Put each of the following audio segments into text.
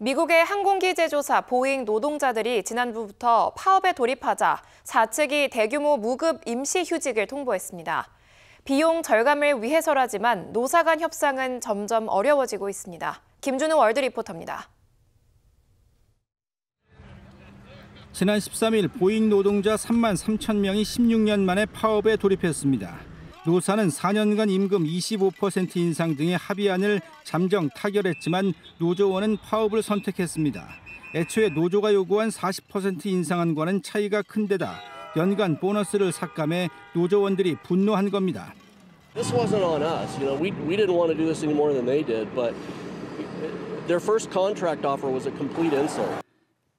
미국의 항공기 제조사 보잉 노동자들이 지난주부터 파업에 돌입하자 사측이 대규모 무급 임시 휴직을 통보했습니다. 비용 절감을 위해서라지만 노사 간 협상은 점점 어려워지고 있습니다. 김준우 월드 리포터입니다. 지난 13일 보잉 노동자 3만 3천 명이 16년 만에 파업에 돌입했습니다. 노사는 4년간 임금 25% 인상 등의 합의안을 잠정 타결했지만 노조원은 파업을 선택했습니다. 애초에 노조가 요구한 40% 인상안과는 차이가 큰 데다 연간 보너스를 삭감해 노조원들이 분노한 겁니다. This wasn't on us. You know, we, we didn't want to do this any more than they did, but their first contract offer was a complete insult.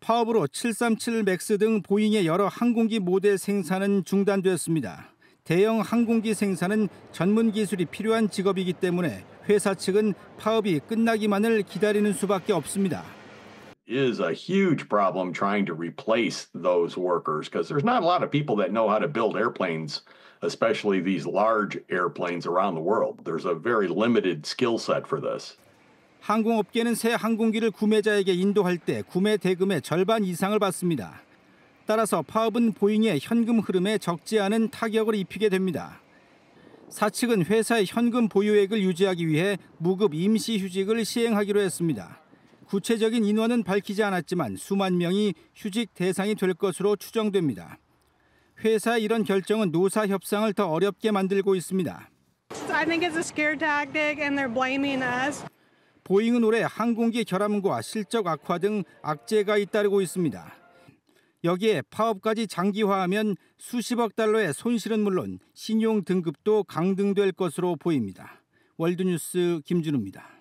파업으로 737 맥스 등 보잉의 여러 항공기 모델 생산은 중단됐습니다. 대형 항공기 생산은 전문 기술이 필요한 직업이기 때문에 회사 측은 파업이 끝나기만을 기다리는 수밖에 없습니다. is a huge problem trying to replace those workers because there's not a lot of people that know how to build airplanes, especially these large airplanes around the world. There's a very limited skill set for this. 항공업계는 새 항공기를 구매자에게 인도할 때 구매 대금의 절반 이상을 받습니다. 따라서 파업은 보잉의 현금 흐름에 적지 않은 타격을 입히게 됩니다. 사측은 회사의 현금 보유액을 유지하기 위해 무급 임시 휴직을 시행하기로 했습니다. 구체적인 인원은 밝히지 않았지만 수만 명이 휴직 대상이 될 것으로 추정됩니다. 회사의 이런 결정은 노사 협상을 더 어렵게 만들고 있습니다. I think it's a scare tactic and they're blaming us. 보잉은 올해 항공기 결함과 실적 악화 등 악재가 잇따르고 있습니다. 여기에 파업까지 장기화하면 수십억 달러의 손실은 물론 신용 등급도 강등될 것으로 보입니다. 월드뉴스 김준우입니다.